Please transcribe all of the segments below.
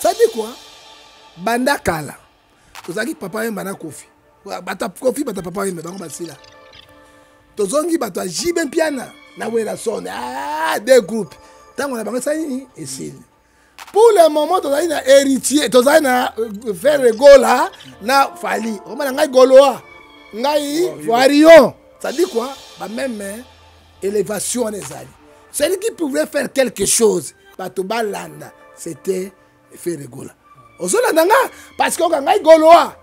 ça dit quoi banda kala tozalaki papa yemba na kofi bata kofi bata papa yemba bango basila tozongi bato ya jibe mpiana na werason ah, de groupe ntango na bango esali nini esili pour le moment tozali na héritier tozali na euh, ferre gola na fali omana ngai goloa ngai varion sadi kua bameme elevation wana ezali celui qui pouvait faire quelque chose bato balanda c'était feregola ozolanda nga parce que oka ngai goloa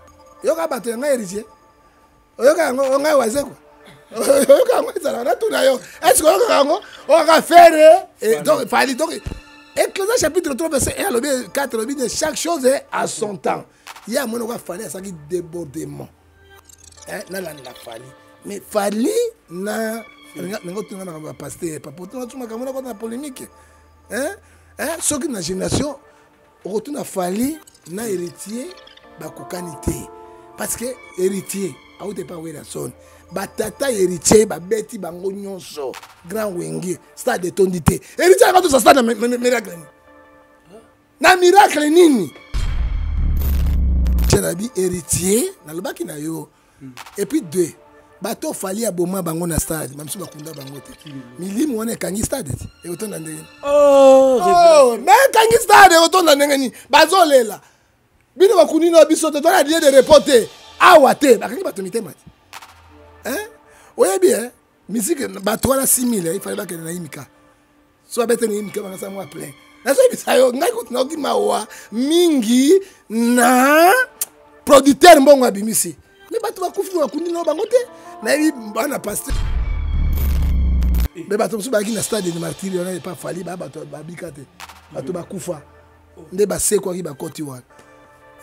yoka bato ya ngai héritier oyoka yango ongai wazekwa oyoka yango ezalaka natuna yo estce oyokaka yango oyokaka fere eh, donc fali donc ecclesia chapitre 3 verset 1 alobi 4 alobi ne chaque chose à son temps ye amoni oka fali asaki débordement eh, nalanda fali mais fali na ndenge otunga na kamba paster papa otuna tunga kambo na kota na polémique hein hein soki na génération okotuna fali na héritier bakokani te parce que héritier awute pa werrason batata héritier babeti bango nyonso grand wenge stade etondi te héritier akatosa stade na miracle na miracle nini je nabi héritier nalobaki na yo hmm. et puis deux bato fali aboma bango na stade mamisusu bakunda bango te hmm. milimu wana ekangi stade ti ekotonda ndenge nini oh, oh, me ekangi stade ekotonda ndenge nini bazolela bino bakundi na biso te tona die de repos te awa te bakangi bato mitema te oyebi e musique bato wana 6000 eh, il fallait bakende na imika so babete na imika bakasa mwa plein nazoyebisa yo ngai kutu nayoki mawa mingi na producteur mbongo abimisi me bato bakufi bakundi nao bango te nayebi bana paster me bato mosusu bayaki na stade de martiri wana epa fali baya bato babika te bato bakufa nde basekwaki bakoti wana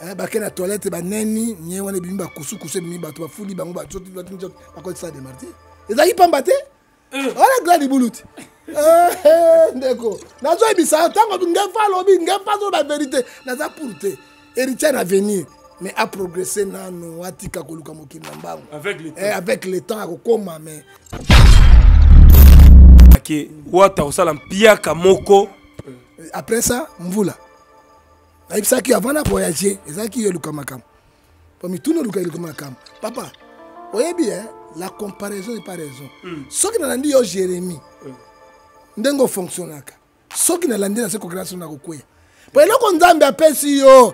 eh, bake na toilette baneni nye wana ebimi bakusukusu ebimi bato bafuli bango bakoti sa de martir ezalaki pamba te eh. wana gladi buluti eh, ndeko nazoyebisa ntango ngefa alobi ngefa azoba verité naza pour te héritier na avenir mais aprogresse nano atika koluka mokili na mbango avec le temps akokoma mais wata kosala mpiaka moko après ça mvula nayebisaki avant na voyage ezalaki yo eluka makambo po mituna oluka eluka makambo papa oyebi eh, la comparaison n'est pas raison mm. soki nalandi yo jérémie mm. ndenge ofonctionnaka soki nalandi na se congregation na kokwea po eloko nzambe apesi yo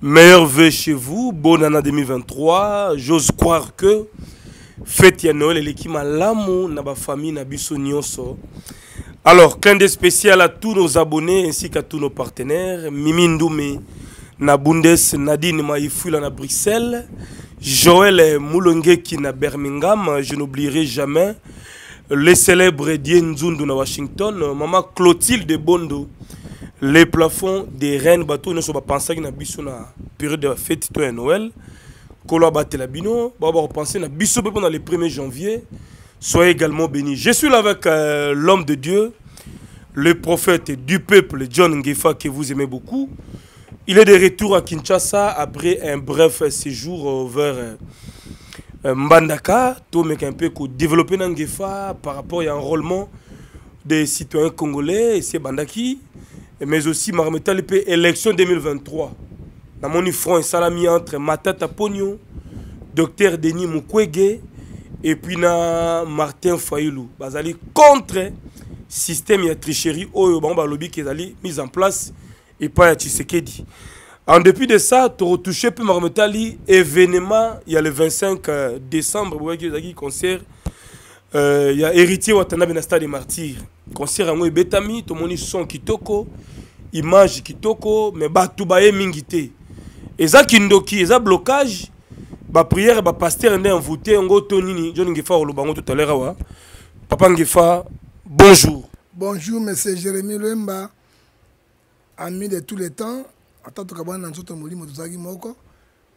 Meilleur vœu chez vous, bonne année 2023. J'ose croire que fête ya Noël eleki malamu na ba famille na biso nyonso. Alors, clin d'œil spécial à tous nos abonnés ainsi qu'à tous nos partenaires. Mimi Ndoumé na Bundes, Nadine Maïfoula na Bruxelles, Joël Moulongeki na Birmingham, je n'oublierai jamais. Le célèbre Dieu Nzundu na Washington, maman Clotilde Bondo, le plafond des reines, bato nyonso bapensaki na biso na période ya fete to ya Noël, kolo abatela bino, ba bakopense na biso mpe mpona le 1er janvier, soyez également béni. Je suis là avec euh, l'homme de Dieu, le prophète du peuple, John Ngefa, que vous aimez beaucoup. Il est de retour à Kinshasa après un bref séjour euh, vers euh, euh, Mbandaka. Tout mec un peu ko développer Nangefa par rapport à l'enrôlement des citoyens congolais, c'est Bandaki, mais aussi Marmetal P élection 2023. Dans mon front et salami entre Matata Pogno, docteur Denis Mukwege et puis na Martin Fayoulou. Bazali contre système de tricherie oyo bango balobi kezali mise en place epai ya tshisekedi en dépit de ça tokotouche mpe makambo etali événement ya le 25 euh, décembre boyaki ezalaki concert euh, ya héritier watanabe na stade martyr concert yango ebetami tomoni son kitoko image kitoko me bato baye mingi te eza kindoki eza blocage baprière ya bapastere nde envoute yango to nini john ngefa oloba yango totalere awa papa ngefa bonjour bonjour monsieur jérémi lwemba ami de tous les temps ata tokabana na nzoto ya molimo tozalaki moko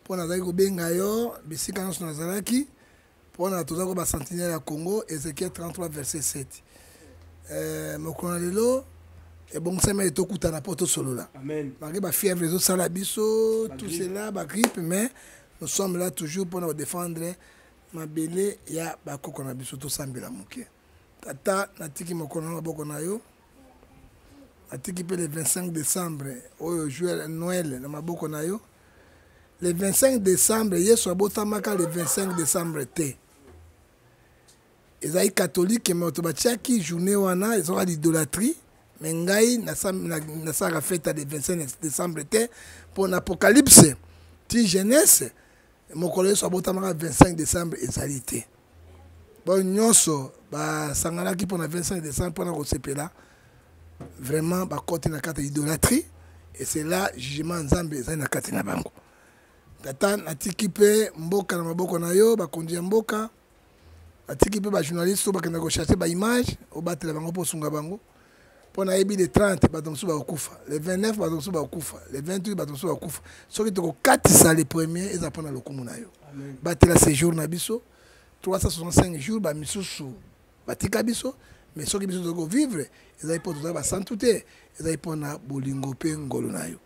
mpo nazalaki kobenga yo bisika nyonso nazalaki mpona tozalaki ko basentinele ya congo ezekiel 33 verset 7 eh, mokolo na lelo ebongisami ete tokutana mpo tosolola malgre bafièvre ezosala biso tout cela bagrippe mais nous sommes là toujours mpona kodefendre mabele ya bakoko na biso tosambela moke tata natiki mokolo na maboko na yo atiki mpe le 25 décembre oyo joueur noel na maboko na yo le 25 décembre yesu abotamaka le 25 décembre te ezali katolike moto batiaki journée wana ezwaka l'idolatrie me ngai nasalaka fete ya le 25 décembre te mpo na apocalypse ti jeunesse mokolo yesu abotamaka 25 décembre ezali te baoyo nyonso basanganaki mpona 25 décembre mpona kosepela vraiment bakoti na kati ya idolatrie et c'est là jugement nzambe ezali na kati na bango tata natiki mpe mboka na maboko na yo bakonzi ya mboka atiki mpe bajournaliste oyo bakenda kocharge baimage obatela bango mpo osunga bango mpo nayebi le 30 bato mosusu bakokufa le 29 bato mosusu bakokufa le 28 bato mosusu bakokufa soki tokokatisa le premier eza mpo na lokumu na yo batela séjour na biso 365 jours bamisusu batika biso mais soki biso tokoki kovivre ezali mpo tozali basantu te ezali mpo na bolingo mpe ngolu na yo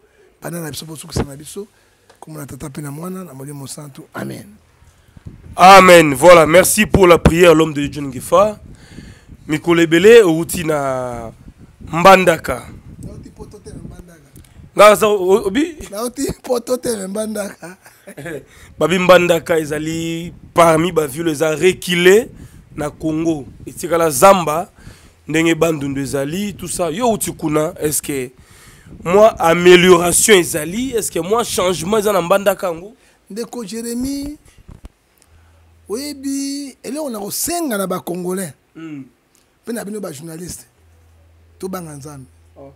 banda na biso mpo osukisa na biso komona tata mpe na mwana na molimo santu amen amen voilà merci pour la prière l'homme de john ngefa mikolo ebele outi na mbandaka babi mbandaka ezali parmi bavilo eza rekile na congo etikala zamba ndenge bandundu ezali tout ça yo outi kuna est ce que mwa amélioration ezali est ce que mwa changement eza na mbandaka yango ndeko jérémi oyebi eloko na kosenga na bacongolais mpe hmm. na bino bajournaliste tobanga nzambe oh.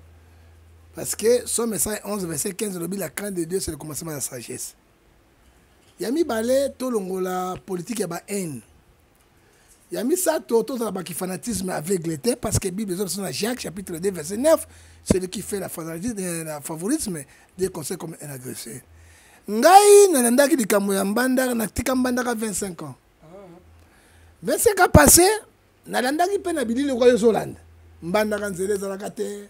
parce que somme 111 verset 15 elobi la crainte de dieu c'est le commencement de la sagesse ya mibale tolongola politike ya bahaine ya misato tozala bakifanatisme aveugle te parce que bible ezobiso na jacques chapitre 2 verset 9 celui qui fait la euh, favorisme de conseil comme un agresseur ngai nalandaki likambo ya mbandaka natika mbandaka 25 ans 25 ans passé nalandaki mpe na bilili okoki ozolanda mbandaka nzela ezalaka te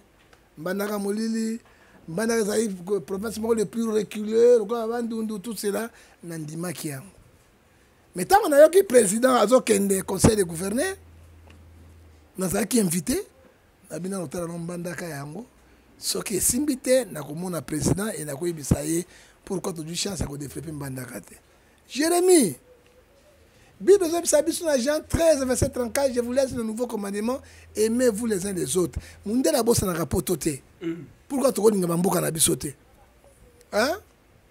mbandaka molili mbandaka ezali province moko le plus reculeur lokola bandundu tout cela nandimaki yango mais ntango nayoki président azokende conseil de gouverneur nazalaki invité na bino lotala no mbandaka yango soki esimbi te nakomona président e nakoyebisa ye pourkui tozwi chance ya kodevelope mbandaka te jérémie Bible ezobisa biso na Jean 13 verset 34 je vous laisse le nouveau commandement aimez-vous les uns les autres mundele abosanaka poto te mm. pourquoi tokolingama mboka na biso te hein?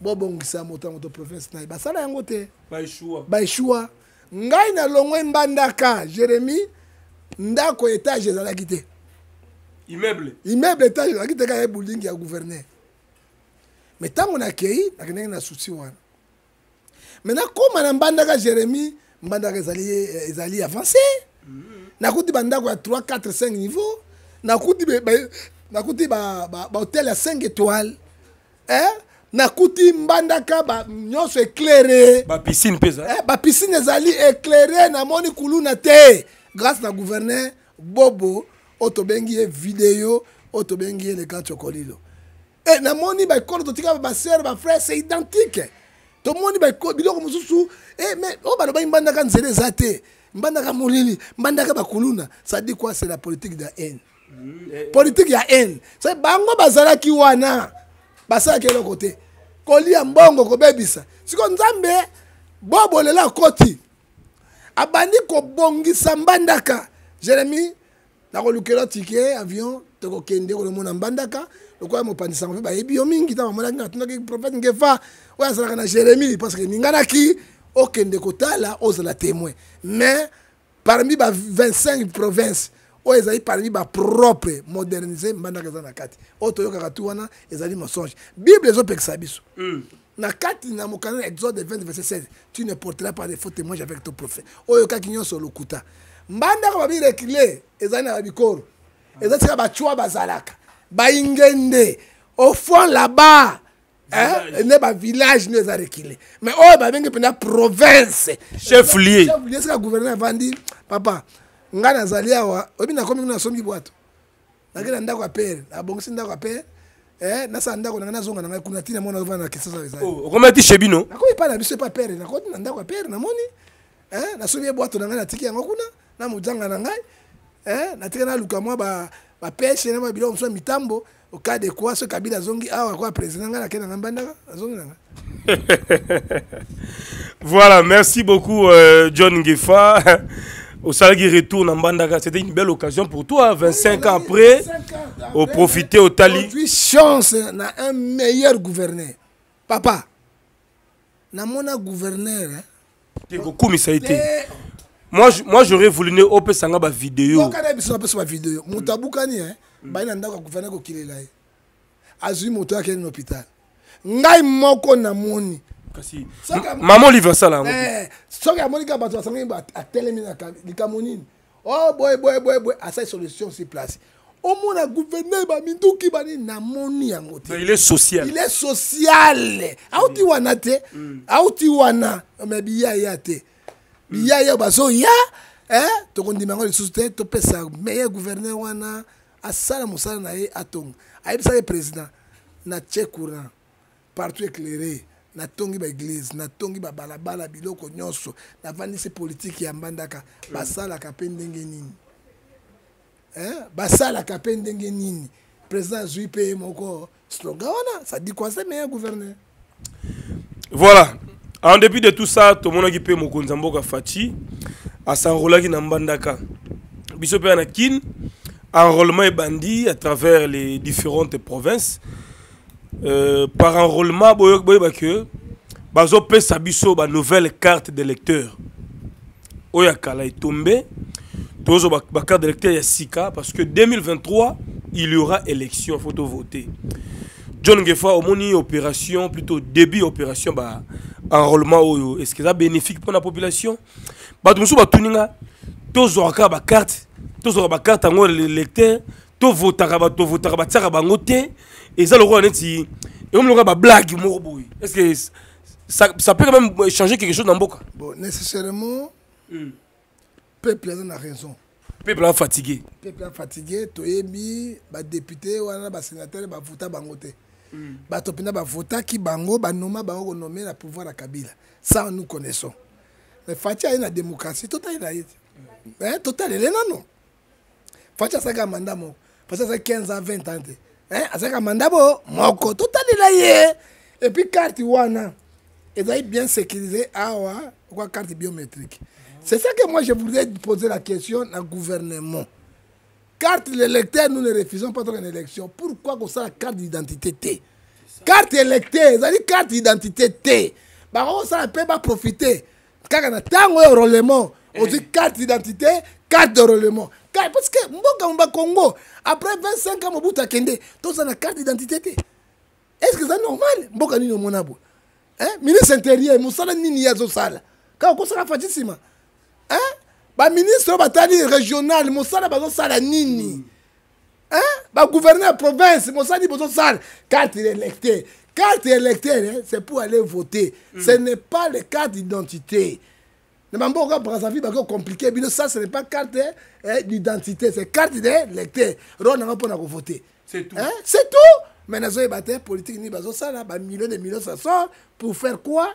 bobongisa moto ya moto province na ye basala yango te baeshua ngai nalongwe mbandaka jeremi ndako etage ezalaki te immeuble immeuble etage ezalaki te kaka ye buldingi ya gouverneur me ntango nakei nakendaki na susi wana me nakóma na mbandaka jeremi mbandaka ezali, eh, ezali avance mm -hmm. nakuti bandako ya 3 4 5 niveau nakuti bahotel ba, ba, ba ya 5 étoile eh? nakuti mbandaka ba nyonso éclairé ba piscine mpe ezali eh, ba piscine ezali éclairé namoni kuluna te grâce na gouverneur bobo oyo tobengi ye video oyo tobengi ye lekan cokolilo e eh, namoni baekolo totika basere bafrère c'est identique tomoni biloko mosusu e eh, mais oyo oh, balobaki mbandaka nzela eza te mbandaka molili mbandaka bakuluna ça dit quoi c'est la politique de haine politike ya haine soki bango bazalaki wana basalaki eloko te kolia mbongo kobebisa sikoyo nzambe bobolela akoti abandi kobongisa mbandaka jeremi nakolukela tike avion tokokende kolomona mbandaka lokola mopanzi sango mpe bayebi yo mingi ntango bamonaki nga atundaki prophète ngefa oyo azalaka na jérémie parce que eninganaki okende kotala ozala témoin mais parmi ba 25 province oyo ezali parmi bapropre modernise mbandaka eza na kati oyo toyokaka tu wana ezali mensonge bible ezopekisa biso mm. na kati na mokanda na exode 20 verset 16 tu ne porteras pas de faux témoignage avec ton prophète oyo kaki nyonso lokuta mbandaka babirekile ezali na babikoro eza tika bacwa bazalaka baingende au fond là-bas hein? ne bavillage nde eza rekile mais oyo babengi mpena province chef lieu sika gouverneur avandi papa ngai nazali awa oyebi nakomi kuna nasombi bwato nakei na ndako ya pere nabongisi ndako ya pere eh, nasala ndako na ngai nazonga na ngai kuna ntina mona ovanda na kisasa ezali oh, okomaki chebi no nakomi epai na biso epai pere nakoti na ndako ya pere namoni eh, nasomi ye bwato na ngai natiki yango kuna na mojanga na ngai eh, natika naluka mwa bapeshe na babiloko mosusu ya mitambo oka de kua soki kabila azongi awa kwa président ngai nakei na ngai mbandaka azongi na ngai voilà merci beaucoup euh, john ngefa osalaki retour na mbandaka c'était une belle occasion pour toi 25 ans après oprofite otali chance na un meilleur gouverneur papa na mona gouverneur hein? te kokumisa ye te moi, moi j'aurais voulu ne opesa nga bavideo okana biso napesa bavideo moto abukani hein? Mm. baye na ndako ya gouverneur kokilela ye azwi moto yake na hôpital ngai moko namoni kasi mama olive asala yango eh, soki amoni kaka bato basangani atelemi na likambo nini oh boye boye boye boye asali solution si place omona gouverneur baminduki bani namoni yango te il est social il est social auti wana te mm. auti wana me biyaya te mm. biyaya bazoya eh, tokondima yango lisusu te topesa meilleur gouverneur wana asala mosala na ye atonga ayebisaki président na tie courant partout éclairé natongi baeglize natongi babalabala biloko nyonso navandisi politiki ya mbandaka mm. basalaka mpe ndenge nini eh? basalaka mpe ndenge nini président azwi mpe ye moko slogan wana ça dit quoi c'est meilleur gouverneur voilà en dépit de tout ça tomonaki mpe mokonzi ya mboka faci asanrolaki na mbandaka biso mpe na kin enrôlement ebandi à travers les différentes provinces Euh, par enrôlement boyeba que bazopesa biso banouvelle carte de lecteur oyo ya kala etombe tozo bacarte de lecteur ya sika parce que 2023 il y aura élection faut voter john ngefa omoni opération plutôt début opération ba enrôlement oyo est ce que eza bénéfique mpo na population bato mosusu batuni nga tozwaka kaka bacarte tozwaka bacarte yango lecteur tovotaka bato tovotaka batiaka bango te eza lokola neti ekomi lokola bablage moko boye est ce que ça, ça peut quand même euh, changer quelque chose na mboka bon nécessairement mm. peuple aza na raison peuple a fatigué peuple a fatigué toyebi badepute wana basénateur bavota bango te mm. bato mpenza bavotaki bango banoma bango konome na pouvoir ya kabila ça nous connaissons mais fati aye na démocratie totalela ye te eh, totalele nano faci asaka manda moko faci aza 15 ans 20 ans te eh, azaka manda bo moko totalela ye epuis carte wana ezali bien sécurisé awa okwa carte biométrique c'est ça que moi je voudrais poser la question na gouvernement carte l'électeur nous ne refusons pas tokende élection pourquoi kosala carte d'identité te carte électeur ezali carte d'identité te bakokosala mpe baprofite kaka na ntango oyo rolement eh. ozwi carte d'identité carte de rolement parce que mboka mo bakongo après 25 ans mobutu akende toza na carte d'identité te est ce que eza normal mboka nini omona boye eh, ministre intérieur mosala nini ye azosala kaka okosala faci nsima eh, baministre oyo batali régional mosala bazosala nini mm. hein? ba gouverneur province mosali bozo sale carte d'électeur carte d'électeur hein? c'est pour aller voter mm. ce n'est pas les cartes d'identité na bamboka brazzaville bako compliqué bino ça ce n'est pas carte eh, d'identité c'est carte d'électeur ro nanga mpona kovote c'est tout hein? c'est tout mais nazoyeba te politique nini bazosala bamillion de million ça sort pour faire quoi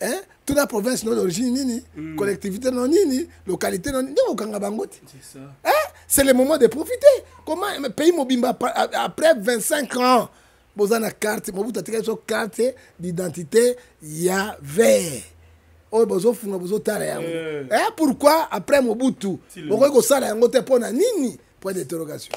eh, tuna province no d'origine nini mm. collectivité no nini localité no nini nde kokanga bango te eh, c'est le moment de profiter comment pays mobimba après 25 ans boza na carte mobutu atikali biso carte d'identité ya vert oyo bozofunga bozotala yango eh. eh, pourquoi après mobutu bokoki kosala yango te mpo na nini point d'interrogation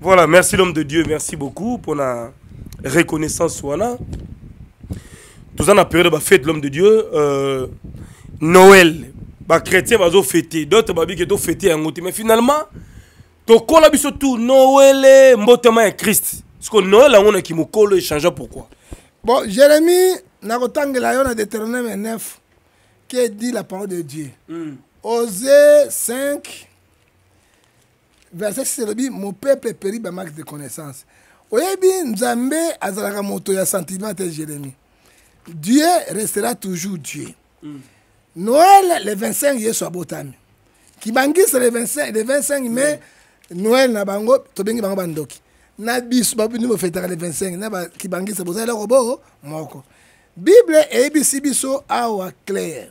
Voilà, merci l'homme de Dieu, merci beaucoup pour la reconnaissance wana. Tous en a période ba fête l'homme de Dieu euh, Noël ba chrétien bazo fêter, d'autres ba bi que to fêter en mais finalement to kola biso tout Noël mbotama ya Christ. Parce que Noël on a qui mokolo échange pourquoi? Bon, Jérémie nakotangela yo na Deutéronome 9 qui dit la parole de Dieu. Mm. Osée 5 verset 6 elobi mon peuple peri ba manque de connaissance oyebi nzambe azalaka moto ya sentiment te jérémie dieu restera toujours dieu mm. noel le 25 yesu abotami kibangisa le 25, le 25 mai mm. noel na bango tobengi bango bandoki na biso babini bofetaka le 25 na bakibangisa boza eloko bo moko bible eyebisi biso awa claire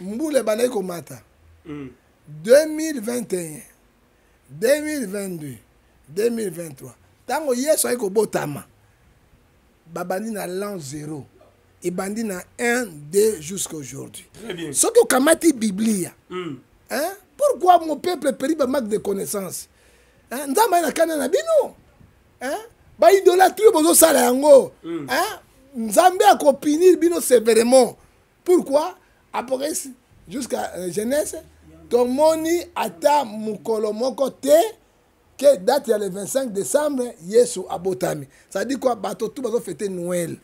mbula ebandaki komata 2021 2022 2023 ntango yesu ayaki kobotama babandi na lan zero ebandi na 1 2 jusqu'à aujourd'hui soki okamati biblia mm. hein? pourquoi mon peuple périt ba manque de connaissance hein? nzambe aye na kanda na bino hein? baidolatrie bozosala yango mm. hein? nzambe akopunir bino severement pourquoi après jusqu'à euh, jeunesse tomoni ata mokolo moko te ke date ya le 25 décembre yesu abotami cestadire kua bato tu bazofete noel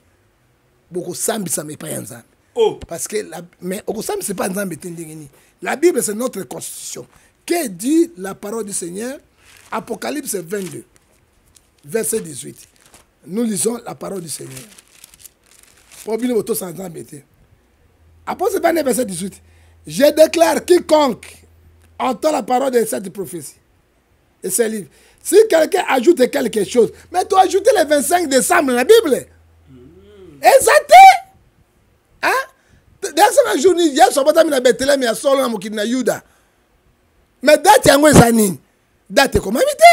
bokosambisama epai ya nzambe oh. parce que la, mais okosambisa epai ya nzambe te ndenge nini la bible c'est notre constitution que dit la parole du seigneur apocalypse 22 verset 18 nous lisons la parole du seigneur mpo bino botosa nzambe te apôtre 29 verset 18 je déclare quiconque entend la parole de cette prophétie et ce livre si quelqu'un ajoute quelque chose mais tu ajoute le 25 décembre na bible eza te desa na journi yesu abotami na beteleme ya solo na mokili na yuda mais date yango eza nini date ekomami te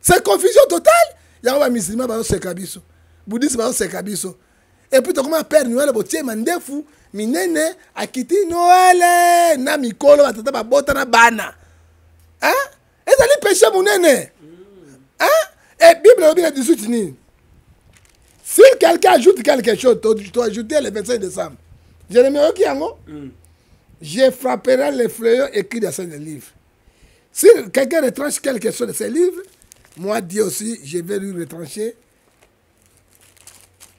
se confusion totale yango bamusulman bazoseka biso boudiste bazoseka biso epuis tokoma père noele botie mandefu minene akiti noele na mikolo batata babota na bana ezali peshe monene e bible elobi na 18 nini si quelqu'un ajoute quelque chose to ajouter le 25 décembre je nemeyoki yango mm. je frapperai le fleuillon écrit dans ce livre si quelqu'un retranche quelque chose de ces livres moi dieu aussi je vais lui retrancher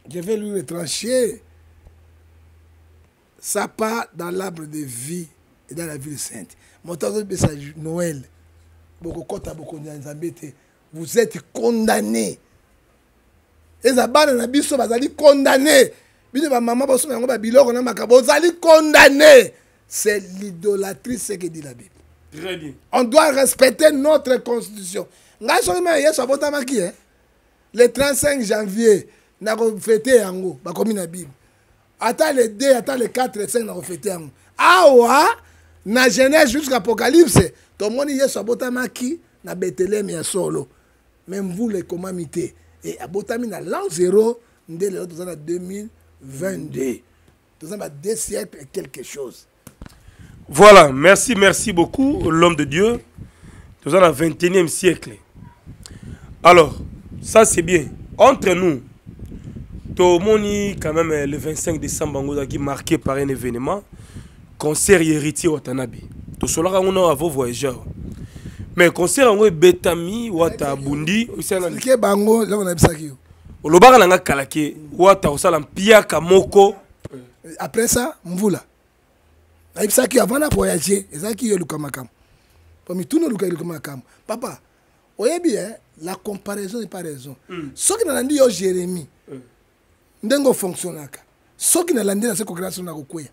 je vais lui retrancher sa part dans l'arbre de vie et dans la ville sainte moto azobesa noël bokokota bokonzi ya nzambe vous êtes condamné eza bana na biso bazali condamné bino bamama bosomba yango babiloko na makambo ozali condamné c'est l'idolatrie ce que dit la bible Très bien. on doit respecter notre constitution ngai soki meme yesu abotamaki eh? le 35 janvier nakofete yango bakomi na bible ata le 2 ata le 4 le 5 nakofete yango awa na genèse jusqu'à apocalypse tomoni yesu abotamaki na beteleme ya solo me mvula ekomami te e abotami na lan zero nde lelo toza na 2022 toza na ba deux siècle et quelque chose Voilà, merci, merci beaucoup, l'homme de Dieu. Nous sommes au 21e siècle. Alors, ça c'est bien. Entre nous, tomoni quand même euh, le 25 décembre on est marqué par un événement concert héritier watanabe tosolaka ngo na avo voyageur mais concert yango ebetami wata abundi osalike bango eloko nayebisaki yo olobaka na nga kala ke wata osala mpiaka moko après ça mvula nayebisaki avant na voyage ezalaki yo eluka makambo po mituna oluka eluka makambo papa oyebi eh, la comparaison n'est pas raison mm. soki nalandi yo jérémie mm. ndenge ofonctionnaka soki nalandi na se kokela so na kokweya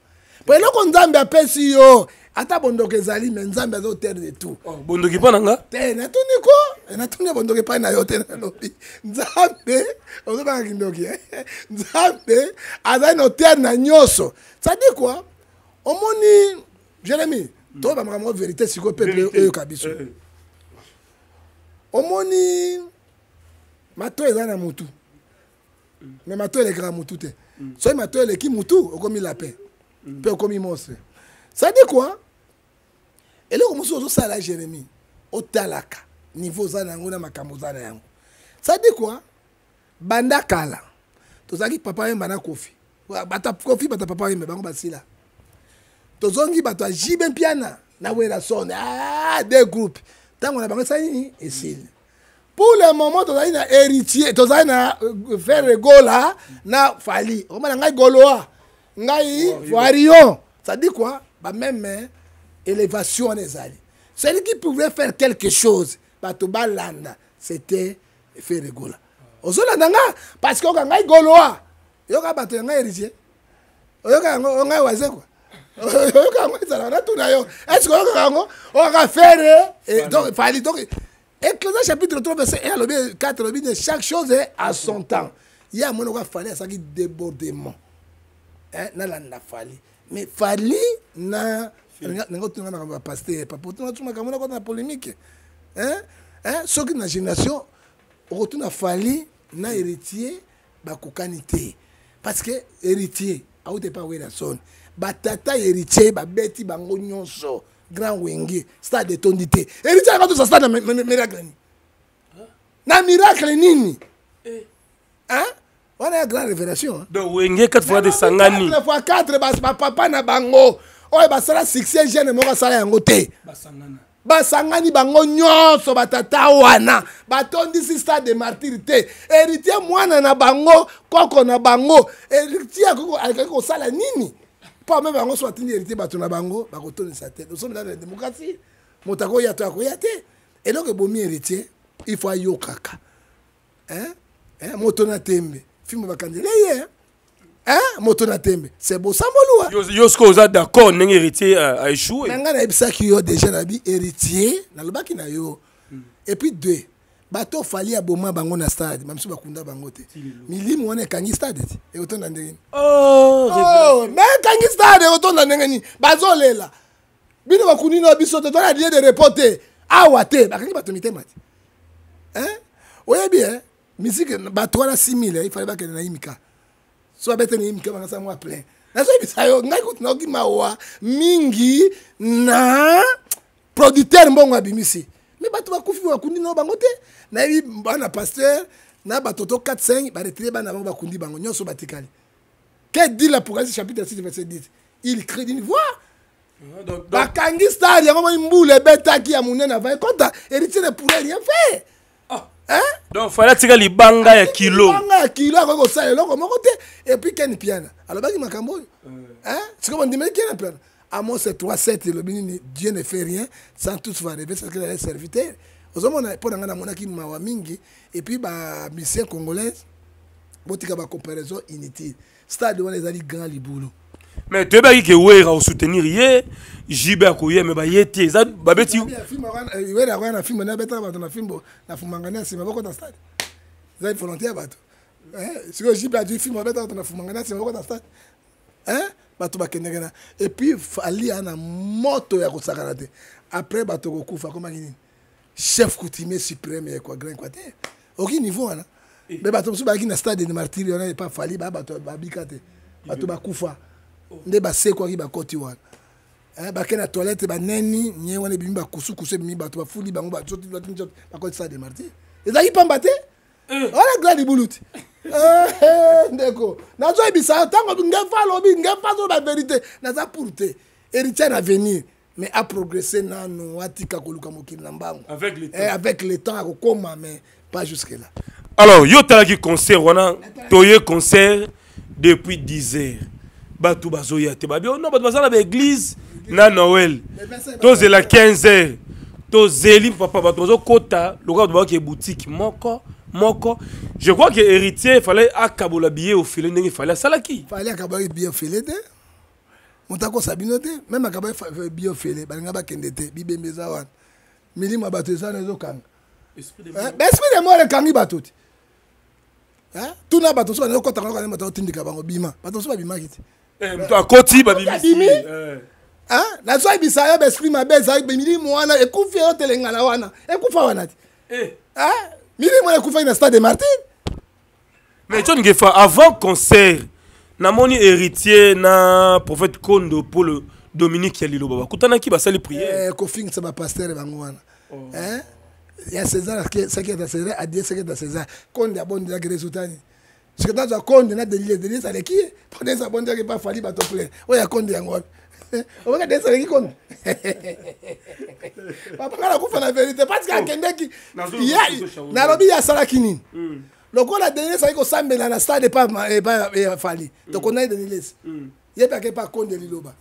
po eloko nzambe apesi yo ata bondoki ezali me nzambe aza otere de tout oh, bondoki mpo na nga te natuni ko eh, natuni bondoki epai na yo te nalobi nzambe ozobanga kindoki eh? nzambe azali na otere na nyonso cetadi kua omoni jeremi hmm. toyeba makambo verité sikoyo peple eyoka biso eh, omoni mato eza na motu me mato elekaka motu te hmm. soki mato eleki motu okomi lapin mpe okomi monstre sadi kua eloko mosusu ozosala jérémi otalaka niveau oza na yango na makambo oza na yango sadi kua banda kala tozalaki papa yemba na kofi bata kofi bata papa yemba bango basila tozongi bato ya jibe mpiana na werason ah, de groupe ntango na bango esali nini esili pour le moment tozali na héritier tozali na euh, ferre gola na fali omona ngai goloa ngai varion ça dit quoi ba même élévation wana ezali celui qui pouvait faire quelque chose bato balanda c'était feregola ozolanda nga parce que oka ngai goloa yoka bato ya ngai héritier oyoka yango ngai waze kua oyoka yango ezalaka natuna yo est ce que oyokaka yango okaka fere eh, fali donc Ecclésias chapitre 3 verset 1 alobi 4 alobi ne chaque chose à son temps ye amoni oka fali asalaki débordement eh, nalanda fali mais fali na nanga otuna na makambo ya paster papa otuna tu makambo nakota na polémique soki na génération okotuna fali na héritier bakokani te parce que héritier auta epa werrason batata ya héritier babeti bango nyonso grand wenge stade etondi te héritier aka tosa stade na miracle nini na miracle nini eh. hein wana ya grand révélation donc wenge 4 fois desangani 4 fois 4 bapapa na bango oyo basala succès jeune moko asala yango te basangana basangani bango nyonso batata wana batondisi stade de martyre te héritier mwana na bango koko na bango héritier alekaki kosala nini mpo meme bango so batindi héritier bato na bango bakotondisa te nous sommes dans la démocratie moto akoya to akoya te eloko ebomi héritier il faut ayokaka eh? Eh, moto na tembe fimbo bakanzela ye eh? hein? moto na tembe se bosambolua yo sikoyo oza d'accord ndenge héritier euh, aéchoue na ngai nayebisaki yo déjà na bi héritier nalobaki na yo hmm. et puis deux bato ofali aboma bango na stade bamisu bakunda bango te milimu wana ekangi stade ti ekotonda ndenge nini oh, oh, mais ekangi stade ekotonda ndenge nini bazolela bino bakuni na biso te tona lie de repos te awa te bakangi bato mitema te eh? oyebi e misike bato wana 6000 eh, ifale bakende na imika so babete na imika bakasa mwa plein nazoyebisa yo ngai kutu nayoki mawa mingi na producteur mbongo abimisi me bato bakufi bakundi nao bango te nayebi bana pasteur na batoto 45 baretire bana bango bakundi bango nyonso batikali Que dit l'Apocalypse chapitre 6 verset 10 Il crie d'une voix bakangi star yango moni mbula ebetaki ya monene avai kota héritier ne pourrait rien faire ah. hein? donc fale atika libanga ya kilo libanga ya kilo akoki kosala eloko moko te epuis ken piana alobaki makambo oyo eh. sikoyo bandimaki ken piana Amos 3:7 elobi nini? Dieu ne fait rien sans tout va rêver ce qu'il a serviteur. ozomona mpo na ngai namonaki mawa mingi epuis bamisien congolaise botika bacomparaison inutile stade wana ezali grand libulu mais toyebaki ke wera osoutenir ye jibe akoye me baye te eza babeti eh, wera akoya na filme nabetaka bato na fimbo na fumangani ya nsima bakota stade eza volonté ya bato eh, sikoyo jibe ajui filme abetaka bato na fumangani ya nsima bakota stade hein bato bakendeke na epuis fali ana moto ya kosakana te après bato kokufa akomaki nini chef coutumier supreme ya equagrin kwa te oki niveau wana eh. mpe bato mosusu bayaki na stade de martiri wana epa fali baya bato babika te bato eh. bakufa oh. nde basekwaki bakoti wana eh, bake na toilette baneni nye wana ebimi bakusukusu ebimi bato bafuli bango bakoti stade de martiri ezalaki pamba te Eh. wana grand libulu ti eh, eh, ndeko nazoyebisa ntango ngefa alobi ngefa azoloba verité naza pour te héritier na avenir mais aprogresse nano atika koluka mokili na mbango avec le temps akokoma mais pas jusque là alors yo otalaki concert wana toye concert depuis 10 heures bato bazoya te babi oh no bato baza na baeglise na noel tozela 15 heures tozeli papa bato bazokota lokola bato babaki ebutike moko moko je crois que héritier fallait akabola billet ofele ndenge fallait asalaki fallait akabolaki billet ofele te moto akosa bino te meme akabolaki euh, billet ofele balinga bakende te bibembe eza wana milimo ya bato eza na ezokanga esprit de mort ekangi bato te hein tuna bato mosusu bana okotaka noko bato otindika bango bima bato mosusu babimaki te eh, moto akoti babimisi eh. nazoyebisa yo baesprit mabe ezali milimo wana ekufi yo telengana wana ekufa wana te eh. milimo wana ekufaki na stade de martine mais john gefa avant concert namoni héritier na prophète kondo polo dominique ya liloba bakutanaki basali prière eh, kofingisa bapastere bango wana oh. hein ya César ce qui est à César a dit ce qui est à César konde abondelaki résultat nini soki nazwa konde na delie delie ezaleki ye mpo nde ezabondelaki mpa fali bato plein oyo ya konde yango wapi obaka nde ezaleki konde papaka nakufa na verité parce que oh, akendeki nalobi ye asalaki nini hmm. lokola denis azalaki kosambela na stade epa fali tokondani deniles ye pe ake pa konde liloba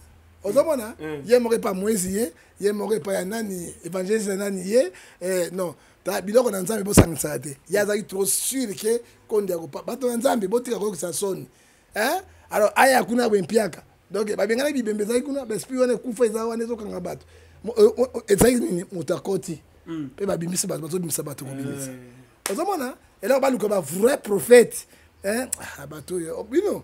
ozomona mm. mm. ye moko epa moise ye ye moko epa ya nani evangeliste ya nani ye eh, non ta biloko na nzambe bosangisaka te ye azalaki trop sur ke konde ya kopa bato na nzambe botika koyokisa soni eh? alors aya kuna boye mpiaka donc babengana bibembe ezali kuna baesprit wana ekufa eza wana ezokanga bato eh, oh, oh, ezalaki nini moto akoti mm. mpe babimisi bato bazobimisa bato kobimisa eh. ozomona eloko baluka ba vrai prophète eh, ah, bato oyo oh, bino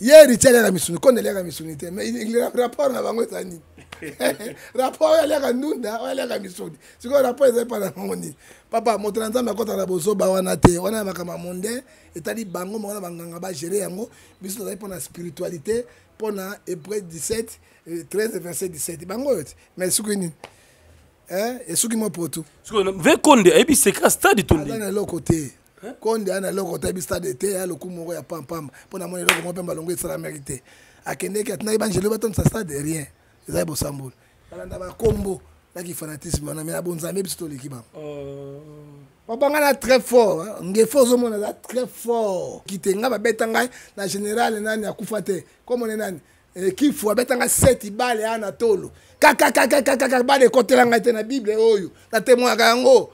ye héritier aliaka misuni koni aliaka misuni te mais rapport na bango eza nini rapport oyo aliaka ndunda oyo aliaka misuni sikoyo rapport ezali mpa na bango nini papa moto na nzambe akota na bozoba wana te wana ya makambo ya monde etali bango moko na banganga bagere yango biso tozali mpo na spiritualité mpo na eprès 17 13 verset 17 bango oyo te mais soki nini esuki mwa potu ve konde ayebi secret stade tondana eloko te konde ana eloko otayebi stade te ya lokumu moko ya pampamba mpo namoni eloko moko mpe malongo esalamaki te akendeki atinaki bangelo batondisa stade rien ezali bosamboli balanda bakombo na kifanatisme wana me na bonzambe biso toleki bango oh. babanga na très fort ngefa ozomona aza très fort kite ngai babeta ngai na général nani akufa te komone nani eh, kifu abeta ngai seti bale aa na tolo kakakakakakaka bale ekotela ngai te na bible oyo natemoyaka yango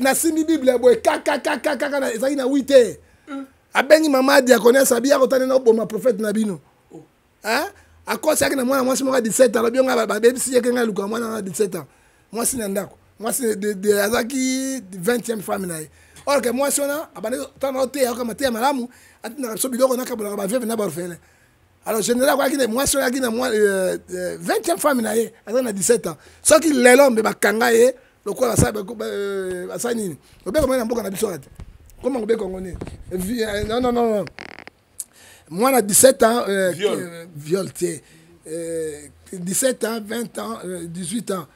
nasimbi bible ya boye kakakakakaka ezalaki na wi te hmm. abengi mama adi akonesa abi akotani na oboma profete na bino oh. akosaki na mwana mwasi moko ya 17 alobi yo ngai babebisi yeke ngai luka mwana na 17 ans mwasi na ndako mwasi azalaki 20e femme na ye or ke mwasi wana abandi ntango na oteya yoka mateya malamu atindaka biso biloko nakabolaka bavieve na baorfele alors général akoyaki na mwasi oyo ayaki na 20e femme na ye aza na 17 ans soki lelo mbe bakanga ye lokola basali euh, nini obeko mai na mboka na biso wana te koma kobeko yango nini euh, non non non mwana 17 ans euh, viol te 17 ans 20 ans 18 ans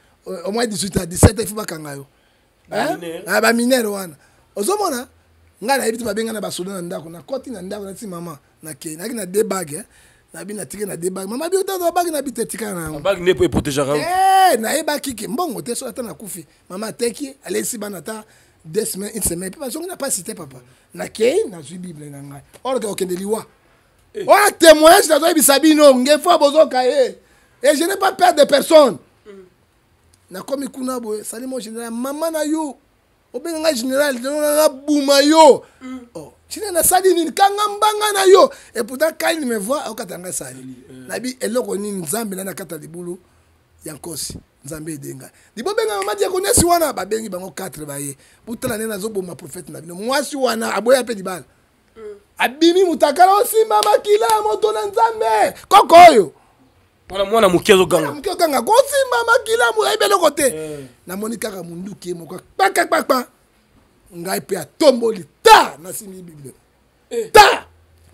au moins 18 ans 17 ans il faut bakanga yo ah, baminere wana ozomona ngai nayebi te babenga na basoda na ndako nakoti na ndako nati mama nakei naki na debage nabi natike na debage mama bi otata babage nabi te etikala na yango babage nde mpo eprotegeaka eh, nayebaki ke mbongo te soki ata nakufi mama ateki alesi bana ata deux semaines une semaine mpe bazongi na mpasi te papa nakei nazwi bible na ngai orke okende liwa eh. oyo témoignage nazoyebisa bino ngefo bozoka ye et je n'ai pas peur de personne nakomi kuna boye sali mo général mama na yo obenga nga général nabuma yo mm. oh, tina nasali nini kanga mbanga na yo epoutant kani me voi okata nga sali mm. nabi eloko nini nzambe na nakata libulu ya nkosi nzambe edenga libobenga mama diakonesi wana babengi bango 4 baye botala nde nazoboma prophète na bino mwasi wana aboya mpe libala mm. abimi motakala osimba makila moto na nzambe koko oyo wana mwana moke azoganga moke oganga kosimba makila moyebi eloko te eh. namoni kaka monduki ye moko kpakakpakpa ngai mpe atomboli ta nasimbi bible eh. ta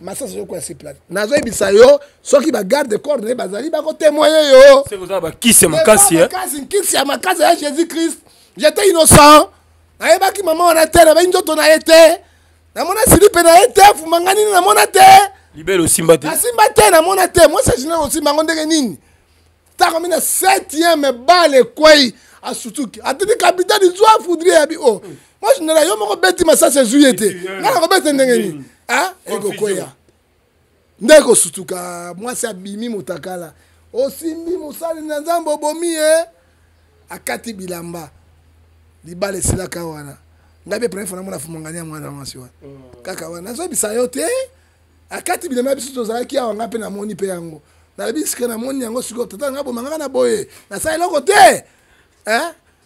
masasi oyokoya siplate nazoyebisa yo soki bagarde corps na ye bazali bakotemoye yo bakisi ya makasi eh? nkisi ya makasi ya jésus christ jete innocent nayebaki mama wana te nabai nzoto na ye te namona silipe na ye te fumanga nini namona te libele osimba te nasimba te namona te mwasi ya junior osimba yango ndenge nini ntango mi na septième bale ekwei asutuki atindi kapitani zwa foudrie ya bi o mwa junior yo moko beti masasi ezwi ye te nga nakobete ndenge nini ekokweya nde ekosutuka mwasi abimi motakala osimbi mosali na nzambe obomi ye akati bilamba libala esilaka wana ngai mpe prefe namona fumangani ya mwana mwasi wana mm. kaka wana nazobisa yo te akati bilamba biso tozalaki awa ngai mpe namoni mpe yango nalobi sika namoni yango sikoyo tata ngai bomangaka na boye nasala eloko te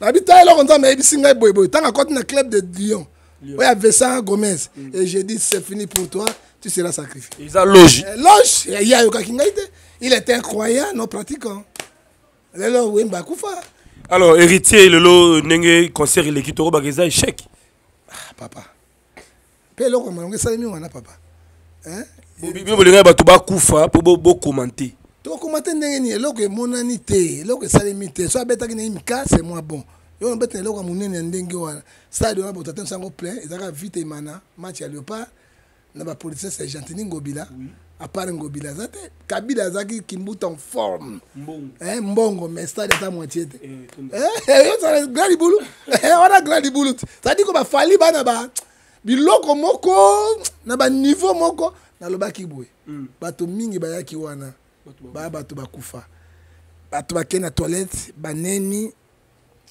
nabi ta eloko nzambe ayebisi ngai boyeboye ntango akoti na club de dion oyo ya vincent gomez mm. et je dis c'est fini pour toi tu seras sacrifié eza loge eh, loge eh, ye ayokaki ngai te il était incroyant non pratiquant lelo wemba akufa alors héritier lelo ndenge concert eleki tokobaka eza échec ah, papa mpe eloko ya malonga esalemi wana papa bino bolingai bato bakufa mpo bokomante tokomante ndenge nini eloko emonani te eloko esalemi te so abetaki naye mikase mwa bon yo nabeta na eloko ya monene ya ndenge wana stade wana botata nso yango plein ezalaka vite emana match ya leopard na bapoliticien sergentini ngobila apart ngobila aza te kabila azalaki kimbuta en forme mbongo, eh, mbongo mais stade ata moitié te grand libulu wana grand libulu te cetadi ko bafali bana ba biloko moko na baniveau moko nalobaki boye mm. bato mingi bayaki wana baya bato bakufa bato bakei na toilette baneni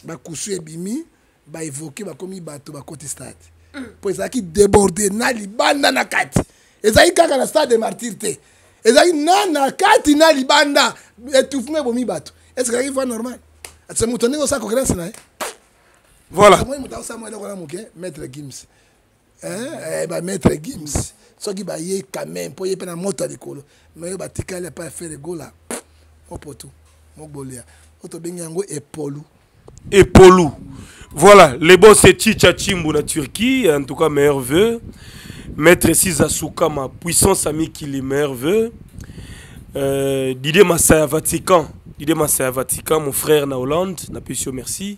bakusu ebimi baevoke bakomi bato bakoti stade mpo mm. ezalaki deborde na libanda na kati ezalaki kaka na stade de martyr te ezalaki na na kati na libanda etouffement ebomi bato est ce que ezalaki voie normale ati moto ndenge osala concurrence na ye voilà moi moto aosala mwa eloko na moke maître gims eh, ba maître gims soki baye quand même mpo ye mpe na moto ya likolo me oyo batikali apa ya fere gola mopotu mobolia oyo tobengi yango epolu epolu voilà le bon c'est chicha chimbu na turquie en tout cas meilleur vœu maître siza sukama puissance amikili meilleur vœu euh, didie masaya vatican didie masaya vatican mon frère na hollande napesi yo merci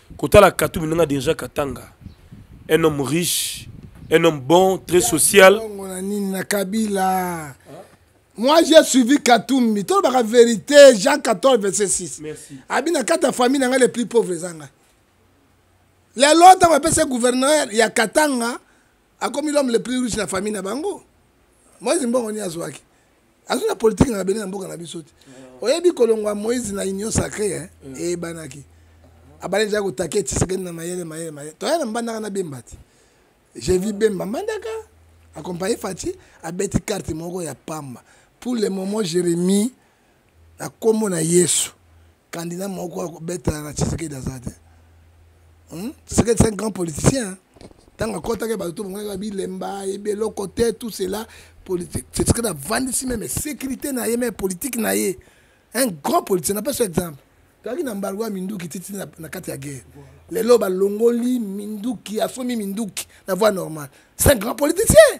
kotala katumbi ndenge adirigea katanga un homme riche un homme bon très social Bongo na nini na kabila moi j'ai suivi katumbi tolobaka vérité jean 14 verset 6 Merci. abi na kati ya famille na ngai le plus pauvre eza ngai lelo ntango apesa gouverneur ya katanga akomi l'homme le plus riche na famille na bango moise mbongo nini azwaki azwi na politike na bene na mboka na biso te oyebi kolongwa moise na union sacré eh? mm. eyebanaki abali deja kotake etisekeni na mayele mayele mayele toya na mbandaka na bemba te je vis bemba mbandaka accompagne fati abeti carte moko ya pamba pour le moment jérémie na nkombo na yesu kandida moko akobetana na tshisekedi aza te hmm? tshisekedi c'est un grand politicien ntango akɔtaki bato to bongaki bilemba yebi eloko te tout cela politique tshisekedi avandisi meme sécurité na ye meme politique na ye un grand politicien napesi exemple tozalaki na mbargo ya minduki titi na kati ya guerre lelo balongoli minduki asomi minduki na voie normale c'est un grand politicien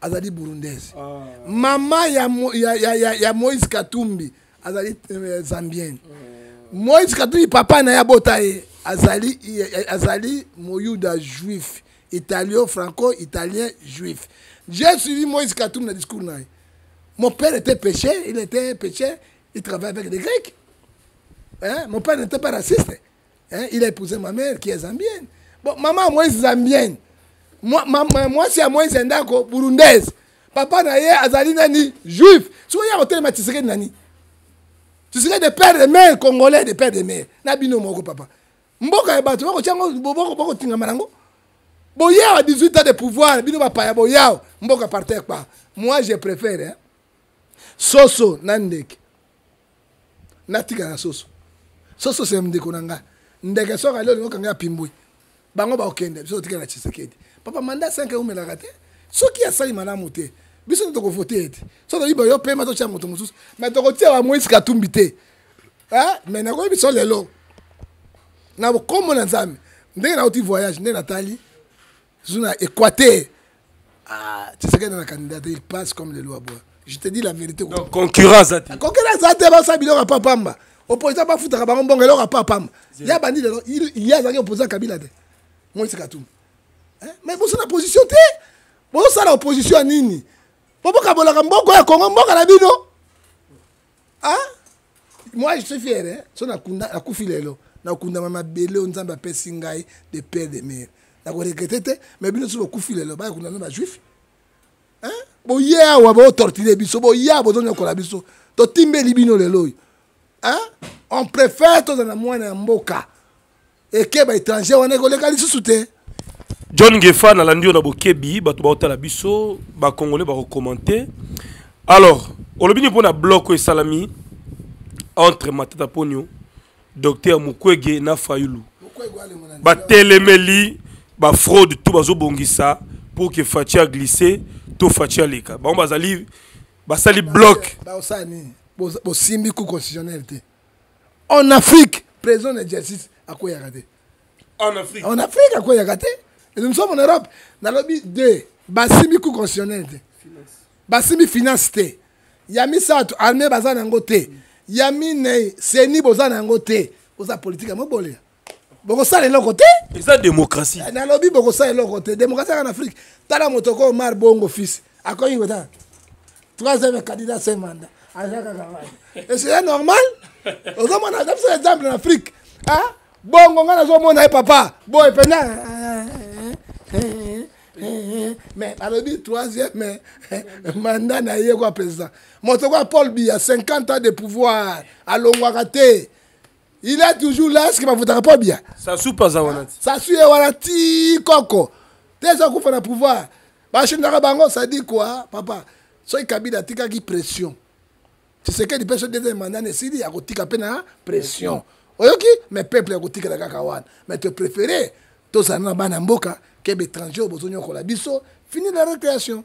azali burundaise ah. mama ya, ya, ya, ya, ya moïse katumbi azali euh, zambienne ah. moïse katumbi papa na ye abota ye azali, azali moyuda juif italio franco italien juif j'ai suivi moïse katumbi na discours na ye mon père était péché il était péché il travaille avec des grecs hein? mon père n'était pas raciste hein, il a épousé ma mère qui est zambienne bon maman ya moise zambienne mwasi ya moise ya ndako burundaise papa na ye azali nani juif soki oya kotelema tisekedi nani tisekedi de père de mère congolais de père de mère na bino moko papa mboka ya bato bakotya yango bokotingama nango boyawa 18 ans de pouvoir bino bapaya boyawa mboka parter kpa moi je préfère hein? soso na ndeke natika na soso soso se ndeko na nga ndeke soka lelo lingo kanga apimbwe bango bakokende biso totikala na tshisekedi papa manda 5 eumelaka te soki asali malamu te biso nde tokovote ye te so toyiba yo pema totya moto mosusu mai tokotia wa moise katumbi te mai nakoyebi so lelo na bokombo na nzambe ndenge nauti voyage nde natali zuna equateur ah tshisekedi na candidat il passe comme les lois bois je te dis la vérité donc concurrence zate concurrence zate ba sa biloko pa pamba opposant ba futaka bango mbongo eloko pa pamba ya bandi lelo il ya zaki opposant kabila te moi c'est katum hein mais bosa na position te bosa na opposition nini boboka bolaka mboko ya Congo mboka na bino ah moi je suis fier hein? so nakunda nakufi lelo nakundama mabele oyo nzambe apesi ngai de père de mare nakoregrete te mais bino so bokufi lelo bayakunda no bajuife boye awa botortire biso boye awa bozonyokola biso totimbeli bino lelo oyo on préfère tozala na mwana ya mboka eke ba étranger wana ekoleka lisusu te john ngefa nalandi yo na bokebi bato baotala biso bacongolais bakokomante alors olobi nini mpo na blok oyo esalami entre matata ponio docteur mukwege na fayulu batelemeli bafraude to bazobongisa pour que faci aglisse to faci aleka bango bazali basali blok bosimbi coup constitutionnel te en afrique président na exercice akweyaka te en afrique en afrique akweyaka te nous sommes en europe nalobi de basimbi cour constitutionnel te basimbi finance te ya misato armée baza na yango te ya minei seni boza na yango te oza politike ya mobolia bokosala eloko te eza démocratie eh, nalobi bokosala eloko te démocratie aka na afrique tala moto ko omar bongo fils akoki kota troisième candidat se manda aza kaka wana esea normal ozomona aza biso exemple na afrique ah, bongo ngai nazomona ye papa boye mpena mais alobi troisième mandat na ye kwa président moto kwa paul biya 50 ans de pouvoir alongwaka te il est toujours là ce que bavotaka mpo bia sasu paza wana ti sasu ye wana ti koko te eza kufa na pouvoir bachendaka bango sadi kua papa soki kabila atikaki pression tisekedi mpe so deuxième mandat na esili akotika mpe na pression oyoki mais peuple akotikela kaka wana mais te préféré tozala na bana mboka ke baétranger oyo bozonyokola biso fini la récréation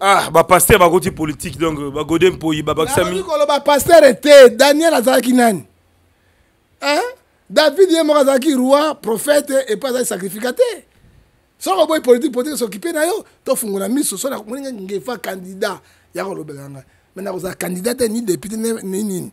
ah bapaster bakoti politique donc bagode mpoyi babakisami koloba pastere te daniel azalaki nani hein? david ye moko azalaki roi prophète epai azali sacrificateur soki oboyi politike politike sokipe na yo tofungola miso so nakomoni nga ngefa candidat ya kolobela ngai me nakozala candidat te ni député ni nini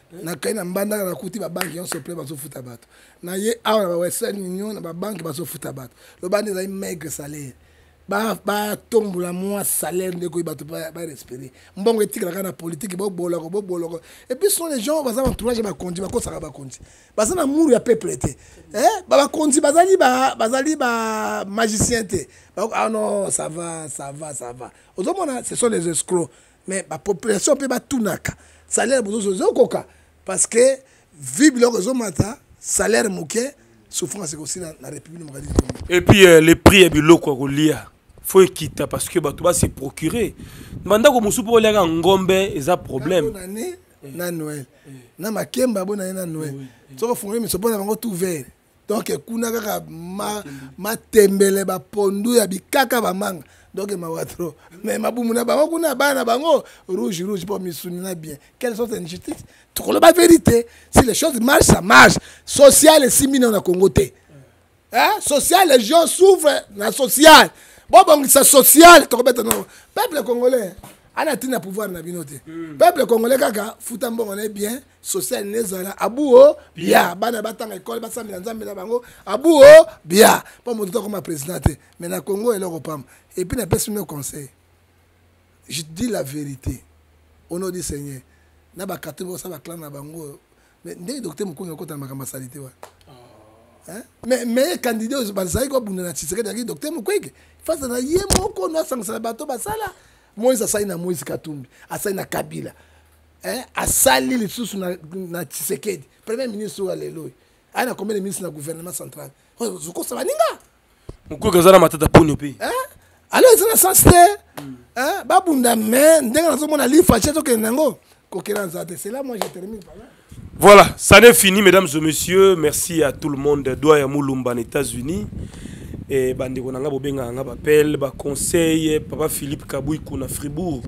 nakai na mbandaka nakuti babanke nyonso plein bazofuta bato na ye awa na bawestern union na babanke bazofuta bato loba nde ezali maigre salaire batombola mwa salaire ndeko oyo bato barespire mbongo etikalaka na politike boboloko boboloko epuis son les gens baza entourage ya bakonzi bakosaka bakonzi baza na muru ya peuple te eh, bakonzi bazali bazali ba magicien te ah non ça va ça va ça va ozomona ce sont les escrocs mais ba population mpe batunaka salaire bozozo ezokoka parce que vie biloko ezomata salaire moke souffrance ekosila na république démocratique du congo et puis euh, le prix ya biloko ya kolia faut ekita parce que bato base procure na ndako mosusu mpo oliaka ngombe eza problème na noel na makemba abonani na noel soki ofungoli miso mpo na bango tout vert donc kuna kaka matembele ma bapondu ya bikaka bamanga donc mawa trop mais mabumu na bango kuna ya bana na bango rouge rouge mpo misuni na bien quelle sorte injustice tokoloba vérité si les choses marche ça marche social esimbi nao na congo te hein? social les gens souffrent na social bobongisa social tokobeta no peuple congolais ana ntina pouvoir na bino te hmm. peuple congolais kaka futa mbongo na ye bien mm. social ne ezala abu o oh, bia bana batanga ekole basambela nzambe na bango abu o oh, bia mpo moto to akoma président te mais na congo eloko pamba epuis napesi bino conseil je dis la vérité au nom du seigneur na bakarte bosala baclan na bango oyo mais ndenge docteur mokongi okota na makambo ya salite wana ah. mais meilleur candidat oyo bazalaki kobunda na tshisekedi yaki docteur mokwege fasa na ye moko no asangisana bato basala moïse asali na moïse katumbi asali na kabila eh, asali lisusu na, na tshisekedi premier ministre oyo ya lelo oyo aye na combien de ministre na gouvernement central ozokosa baninga mokoki aza na matata ponio mpe eh? alo eza na sens te hmm. eh, babunda me ndenge nazomona lifashi azokende na yango kokela na zala te cela moi je termine pala Voilà, ça n'est fini, mesdames et messieurs. Merci à tout le monde. Doua ya Mulumba en États-Unis. Et bande konanga bobenga nga bapel, ba conseil, papa Philippe Kabouikou na Fribourg.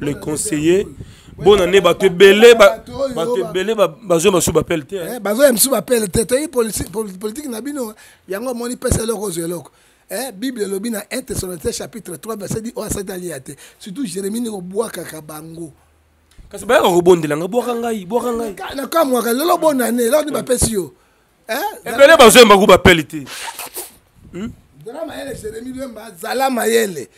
le conseiller bona nde bato ebele bato ebele bazo ya basusu bapele te eh, bazo ya misusu bapele te toyebi politike na bino yango omoni pesa eloko ozwa eloko Eh, bible elobi na 1 thessaloniciens chapitre 3 verset dit oyo asali alia te surtout jérémie ndenge obwakaka bango kasi bayaka kobondela nga bwaka ngai bwaka ngai nakamwaka lelo bonane eloko nde bapesi yo Eh, ebele bazoyemba ku bapeli te hmm? zala mayele jeremi lwemba zala mayele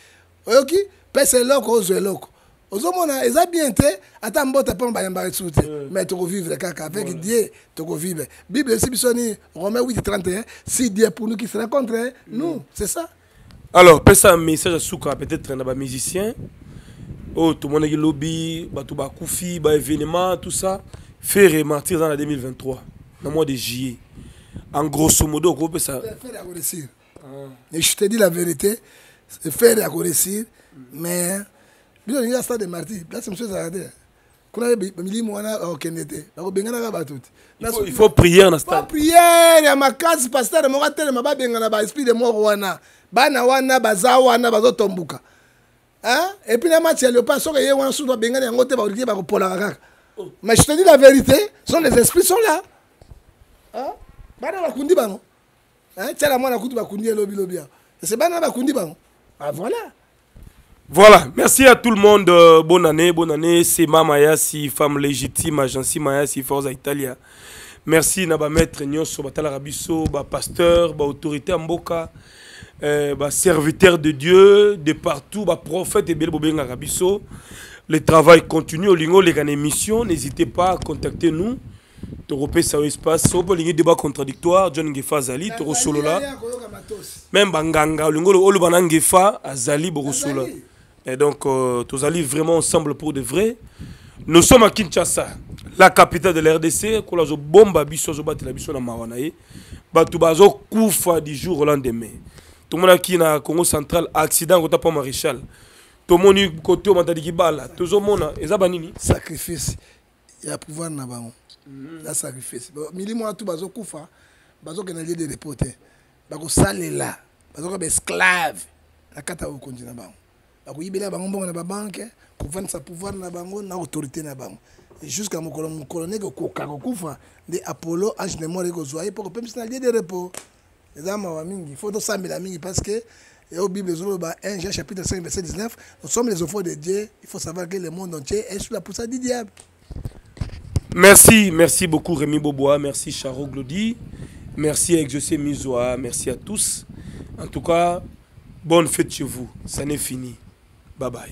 oyoki pesa eloko ozwa eloko ozomona eza bien te ata mbota mpo bayembaka lisusu te eh. mais tokovivre kaka avec voilà. dieu tokovivre bible esi biso ni romain 8 31 si dieu pour nous qui sera contre nous mm. c'est ça alors pesa message ya suka peut-être na bamusicien oyo oh, tomonaki lobi bato bakufi baévénement tout ça ferre martyr eza na 2023 na mois de juillet en grosso modo okopesa ferre akoresir ah. et je te dis la vérité ferre akoresir mais bino olingi ya stade de martyr place mosusu ezalaka te kuna milimo wana bakokende te bakobenganaka bato te il faut prière na stade prière ya makasi pasteur moko atelema babengana ba esprit de mort wana bana wana baza wana bazotombuka epuis na match ya leopard soki eye wana susu babengani yango te baoliki bakopolaka kaka oh. mais je te dis la vérité sont les esprits sont là bana bakundi bango hein tiala mwana kutu bakundi ye lobi lobi awa ese bana bakundi bango ah voilà Voilà, merci à tout le monde. Euh, bonne année, bonne année. C'est Mama Yassi, femme légitime, agence Mayassi, Forza Italia. Merci Naba Maître Nyoso, Batala Rabisso, ba pasteur, ba autorité Mboka, euh, ba serviteur de Dieu, de partout, ba prophète et Belbo Benga Rabisso. Le travail continue. Au Lingo, les émissions, n'hésitez pas à contacter nous. tokopesa yo espace soki mpe olingi débat contradictoire john ngefa azali tokosolola meme banganga olingi oloba na ngefa azali bokosolola et donc euh, tozali vraiment ensemble pour de vrai nous sommes à kinshasa la capitale de la rdc kola azobomba biso azobatela biso na mawa na ye bato bazokufa du jour au lendemain tomonaki na congo central accident kota mpo maréchal tomoni kote oyo matadi kibala tozomona eza banini sacrifice ya pouvoir na bango mhm. na sacrifice milimo wana tu bazokufa bazokenda lieu de repos te bakosalela bazoka baesclave na kati ya bokonzi na bango bakoyibela bango mbongo na babanke kofandisa pouvoir na bango na autorité na bango jusqu'à mokolo mokolo nde kokoka kokufa nde apollo ange de mort ekozwa ye mpo kopemisa na lieu de repos eza mawa mingi fo tosambela mingi parce que eo bible ezoloba 1 jean chapitre 5 verset 19 nous sommes les enfants de dieu il faut savoir que le monde entier est sous la poussade du diable merci merci beaucoup rémi boboa merci charo glody merci exaucé misoa merci à tous en tout cas bonne fête chez vous ça n'est fini bye bye